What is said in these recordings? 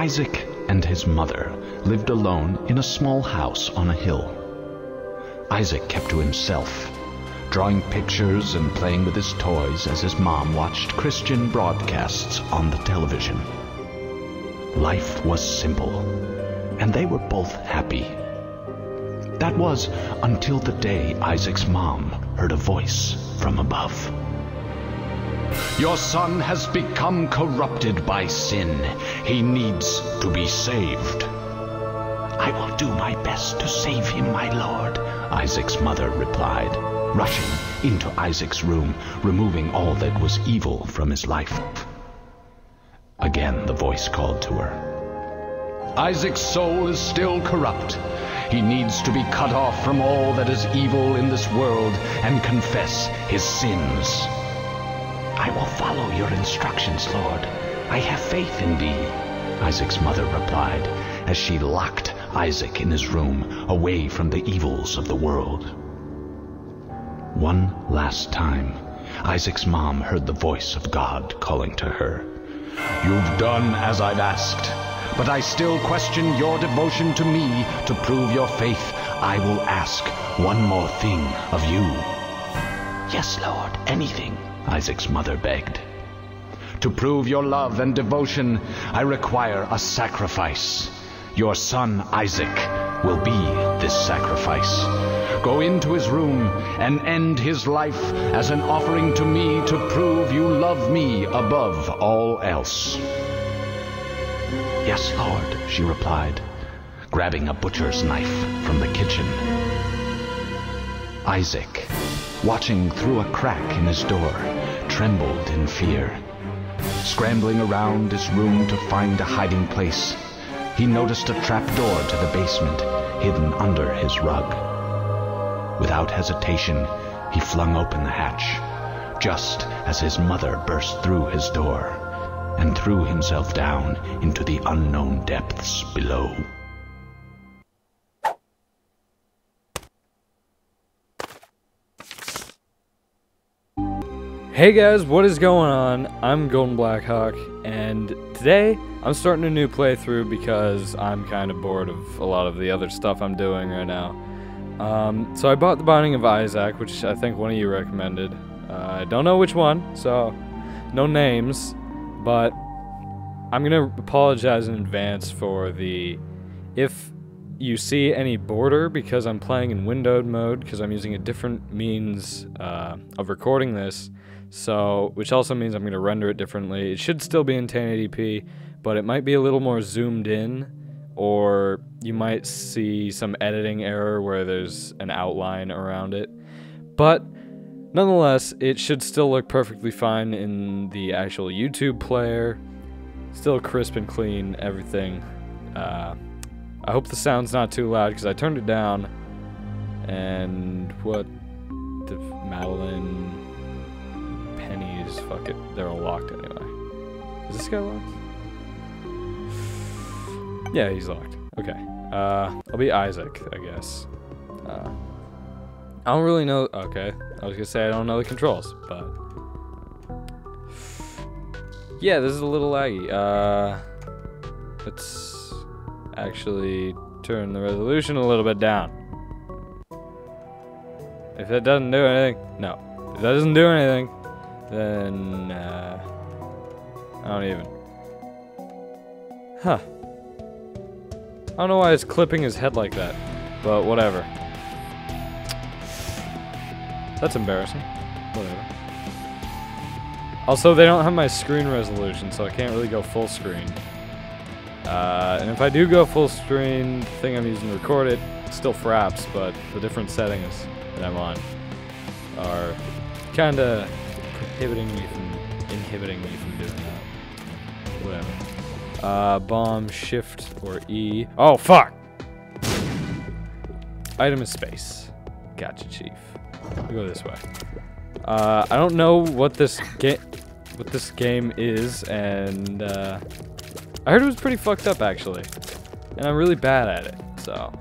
Isaac and his mother lived alone in a small house on a hill. Isaac kept to himself, drawing pictures and playing with his toys as his mom watched Christian broadcasts on the television. Life was simple, and they were both happy. That was until the day Isaac's mom heard a voice from above. Your son has become corrupted by sin. He needs to be saved. I will do my best to save him, my lord, Isaac's mother replied, rushing into Isaac's room, removing all that was evil from his life. Again the voice called to her. Isaac's soul is still corrupt. He needs to be cut off from all that is evil in this world and confess his sins. I will follow your instructions, Lord. I have faith in thee, Isaac's mother replied as she locked Isaac in his room away from the evils of the world. One last time, Isaac's mom heard the voice of God calling to her. You've done as I've asked, but I still question your devotion to me. To prove your faith, I will ask one more thing of you. Yes, Lord, anything, Isaac's mother begged. To prove your love and devotion, I require a sacrifice. Your son Isaac will be this sacrifice. Go into his room and end his life as an offering to me to prove you love me above all else. Yes, Lord, she replied, grabbing a butcher's knife from the kitchen. Isaac, watching through a crack in his door, trembled in fear. Scrambling around his room to find a hiding place, he noticed a trap door to the basement hidden under his rug. Without hesitation, he flung open the hatch, just as his mother burst through his door and threw himself down into the unknown depths below. Hey guys, what is going on? I'm Golden Blackhawk, and today I'm starting a new playthrough because I'm kind of bored of a lot of the other stuff I'm doing right now. Um, so I bought The Binding of Isaac, which I think one of you recommended. Uh, I don't know which one, so no names, but I'm gonna apologize in advance for the if you see any border because I'm playing in windowed mode because I'm using a different means uh, of recording this. So, which also means I'm going to render it differently. It should still be in 1080p, but it might be a little more zoomed in, or you might see some editing error where there's an outline around it. But nonetheless, it should still look perfectly fine in the actual YouTube player. Still crisp and clean, everything. Uh, I hope the sound's not too loud because I turned it down. And what the Madeline pennies, fuck it. They're all locked anyway. Is this guy locked? Yeah, he's locked. Okay. Uh, I'll be Isaac, I guess. Uh, I don't really know. Okay. I was gonna say I don't know the controls, but. Yeah, this is a little laggy. Uh, let's actually turn the resolution a little bit down. If that doesn't do anything, no. If that doesn't do anything, then, uh, I don't even. Huh. I don't know why it's clipping his head like that, but whatever. That's embarrassing. Whatever. Also, they don't have my screen resolution, so I can't really go full screen. Uh, and if I do go full screen, the thing I'm using to record it still fraps, but the different settings that I'm on are kind of prohibiting me from inhibiting me from doing that. Whatever. Uh, bomb, shift, or E. Oh, fuck! Item is space. Gotcha, chief. We'll go this way. Uh, I don't know what this game, what this game is, and uh, I heard it was pretty fucked up actually, and I'm really bad at it. So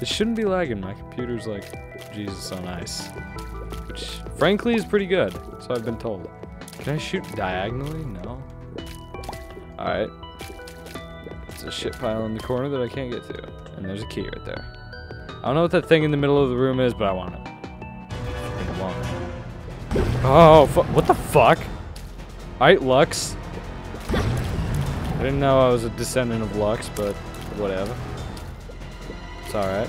it shouldn't be lagging. My computer's like Jesus on ice, which frankly is pretty good. So I've been told. Can I shoot diagonally? No. All right. There's a shit pile in the corner that I can't get to. And there's a key right there. I don't know what that thing in the middle of the room is, but I want it. I want it. Oh, what the fuck? Alright, Lux. I didn't know I was a descendant of Lux, but whatever. It's alright.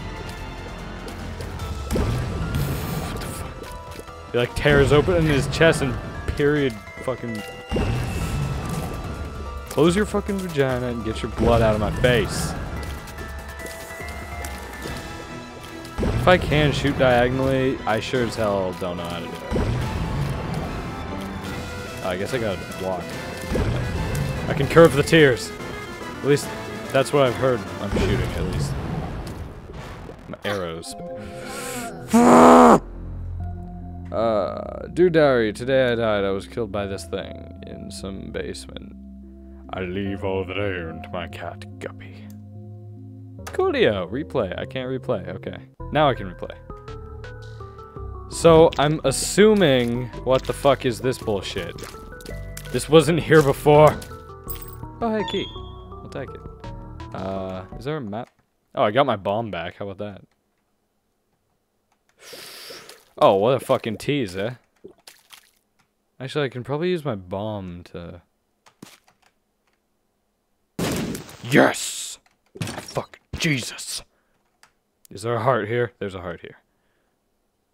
He like tears open his chest and period fucking Close your fucking vagina and get your blood out of my face. If I can shoot diagonally, I sure as hell don't know how to do it. Oh, I guess I gotta walk. I can curve the tears. At least, that's what I've heard I'm shooting, at least. My arrows. uh, dear diary, today I died. I was killed by this thing in some basement. I leave all the iron to my cat, Guppy. Coolio, replay. I can't replay. Okay. Now I can replay. So, I'm assuming... What the fuck is this bullshit? This wasn't here before. Oh, hey, key. I'll take it. Uh, is there a map? Oh, I got my bomb back. How about that? Oh, what a fucking tease, eh? Actually, I can probably use my bomb to... Yes! Fuck, Jesus. Is there a heart here? There's a heart here.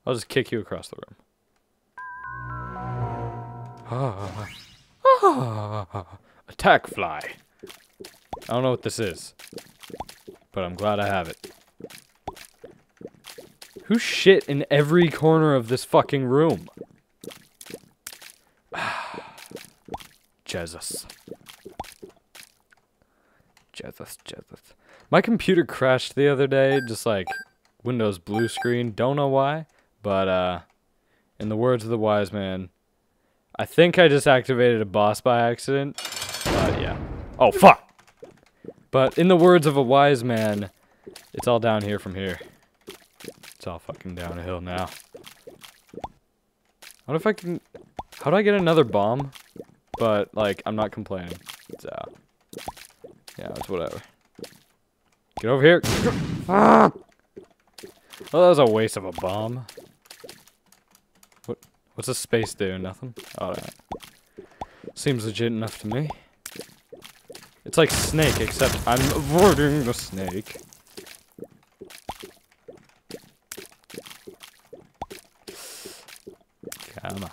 I'll just kick you across the room. Ah. Ah. Attack fly. I don't know what this is. But I'm glad I have it. Who shit in every corner of this fucking room? Jesus. Jesus, Jesus. My computer crashed the other day, just like Windows blue screen. Don't know why, but uh, in the words of the wise man, I think I just activated a boss by accident. Oh, fuck! But in the words of a wise man, it's all down here from here. It's all fucking downhill now. What if I can... How do I get another bomb? But, like, I'm not complaining. It's out. Yeah, it's whatever. Get over here. ah! Well, that was a waste of a bomb. What? What's a space do? Nothing? Alright. Seems legit enough to me. It's like Snake, except I'm avoiding the snake. Come on.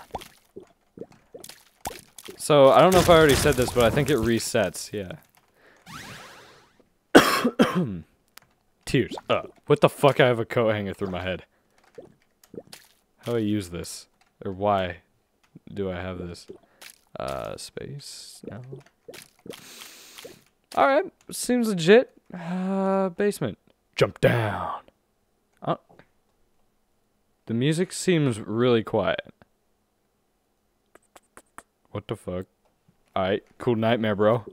So, I don't know if I already said this, but I think it resets, yeah. Tears. Uh, what the fuck? I have a coat hanger through my head. How do I use this? Or why do I have this? Uh, space? No. Alright, seems legit. Uh, basement. Jump down. Uh, the music seems really quiet. What the fuck? Alright, cool nightmare, bro.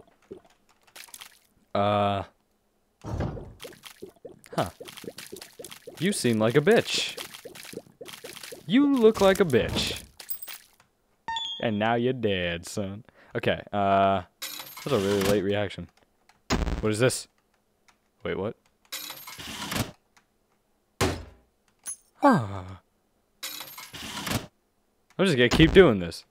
Uh... Huh. You seem like a bitch. You look like a bitch. And now you're dead, son. Okay, uh... That's a really late reaction. What is this? Wait, what? Ah. I'm just gonna keep doing this.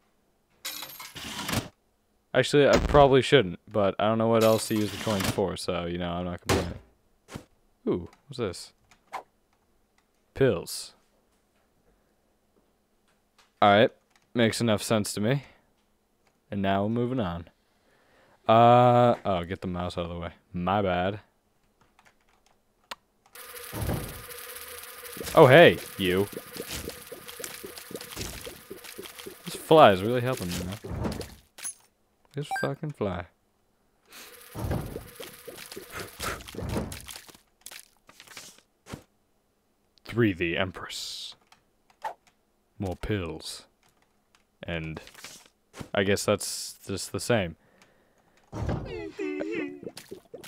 Actually, I probably shouldn't, but I don't know what else to use the coins for, so, you know, I'm not complaining. Ooh, what's this? Pills. Alright, makes enough sense to me. And now we're moving on. Uh, oh, get the mouse out of the way. My bad. Oh, hey, you. This fly is really helping me, man. Just fucking fly. Three, the Empress. More pills. And I guess that's just the same.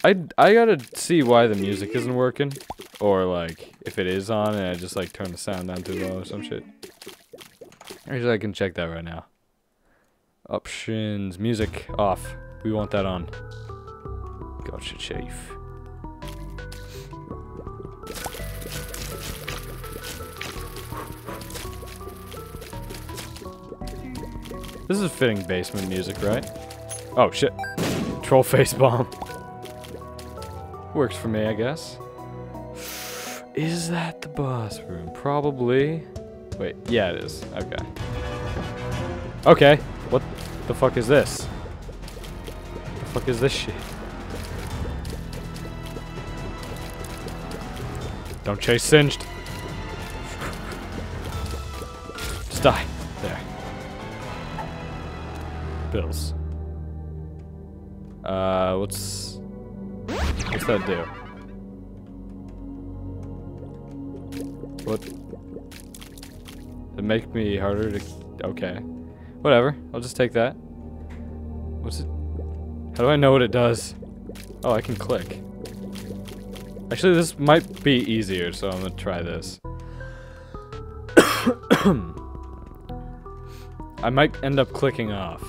I, I gotta see why the music isn't working. Or, like, if it is on and I just, like, turn the sound down too low or some shit. Actually, I can check that right now. Options, music off. We want that on. Gotcha, Chief. This is fitting basement music, right? Oh, shit. Troll face bomb. Works for me, I guess. Is that the boss room? Probably. Wait, yeah, it is. Okay. Okay, what the fuck is this? The fuck is this shit? Don't chase Singed. Just die. There. Bills. Uh, what's... What's that do? What? It make me harder to... Okay. Whatever. I'll just take that. What's it? How do I know what it does? Oh, I can click. Actually, this might be easier, so I'm gonna try this. I might end up clicking off.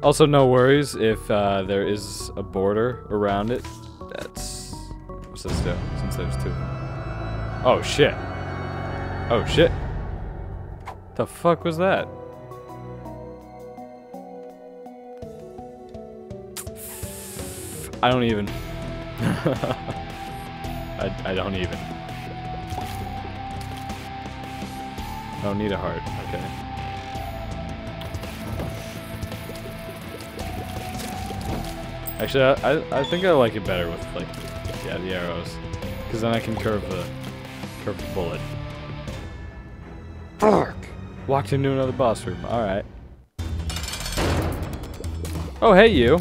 Also, no worries if uh, there is a border around it. That's... What's this do? Since there's two. Oh, shit. Oh, shit. The fuck was that? I don't even. I, I don't even. I don't need a heart, okay. Actually, I, I, I think I like it better with, like, yeah, the arrows. Because then I can curve the, curve the bullet. Fuck! Walked into another boss room, alright. Oh, hey, you.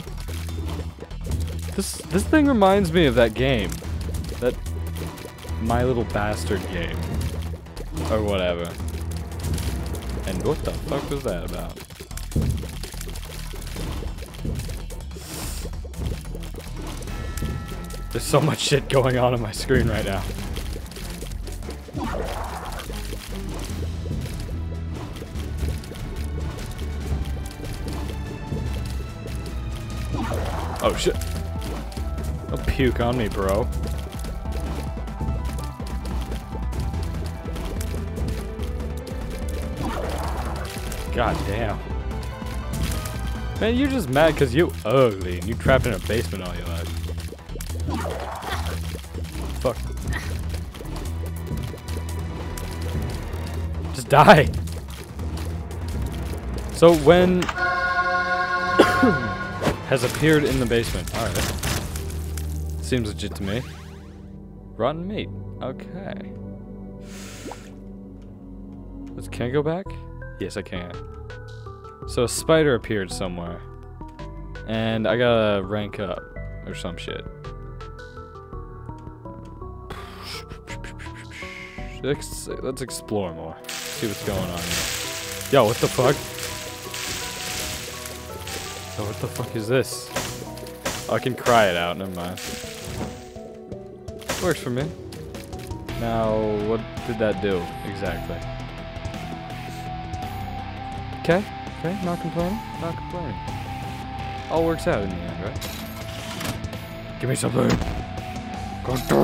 This this thing reminds me of that game. That My Little Bastard game. Or whatever. And what the fuck was that about? There's so much shit going on on my screen right now. Oh shit. Don't puke on me, bro. God damn. Man, you're just mad because you ugly and you trapped in a basement all your life. Die. So when has appeared in the basement. Alright. Seems legit to me. Rotten meat. Okay. Let's, can I go back? Yes, I can. So a spider appeared somewhere. And I gotta rank up. Or some shit. Let's, let's explore more. See what's going on here. Yo, what the fuck? So what the fuck is this? Oh, I can cry it out, never mind. Works for me. Now, what did that do, exactly? Okay, okay, not complaining, not complaining. All works out in the end, right? Give me something. God damn